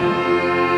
Música